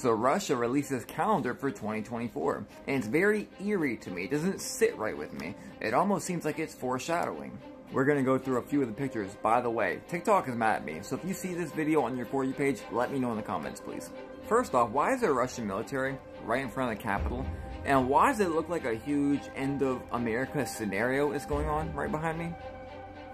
So Russia released this calendar for 2024, and it's very eerie to me. It doesn't sit right with me. It almost seems like it's foreshadowing. We're gonna go through a few of the pictures. By the way, TikTok is mad at me, so if you see this video on your For You page, let me know in the comments, please. First off, why is there Russian military right in front of the Capitol? And why does it look like a huge end of America scenario is going on right behind me?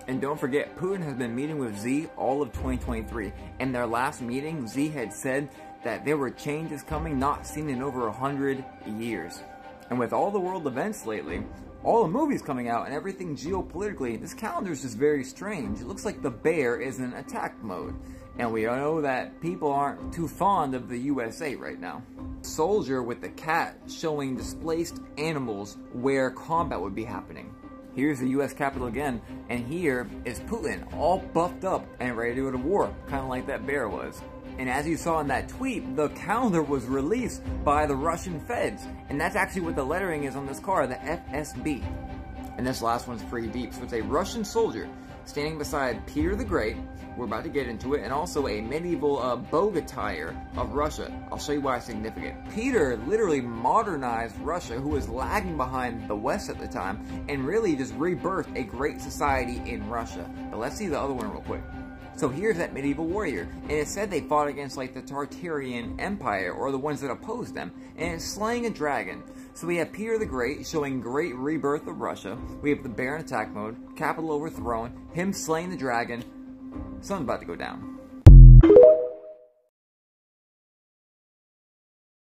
And don't forget, Putin has been meeting with Z all of 2023. In their last meeting, Z had said that there were changes coming not seen in over a hundred years. And with all the world events lately, all the movies coming out and everything geopolitically, this calendar is just very strange. It looks like the bear is in attack mode. And we know that people aren't too fond of the USA right now. Soldier with the cat showing displaced animals where combat would be happening. Here's the US Capitol again, and here is Putin, all buffed up and ready to go to war, kind of like that bear was. And as you saw in that tweet, the calendar was released by the Russian feds, and that's actually what the lettering is on this car, the FSB. And this last one's pretty deep, so it's a Russian soldier standing beside Peter the Great, we're about to get into it, and also a medieval uh, bogatyr of Russia. I'll show you why it's significant. Peter literally modernized Russia, who was lagging behind the West at the time, and really just rebirthed a great society in Russia. But let's see the other one real quick. So here's that medieval warrior, and it said they fought against like the Tartarian Empire, or the ones that opposed them, and it's slaying a dragon. So we have Peter the Great showing great rebirth of Russia. We have the Baron attack mode, Capitol overthrown, him slaying the dragon. Something's about to go down.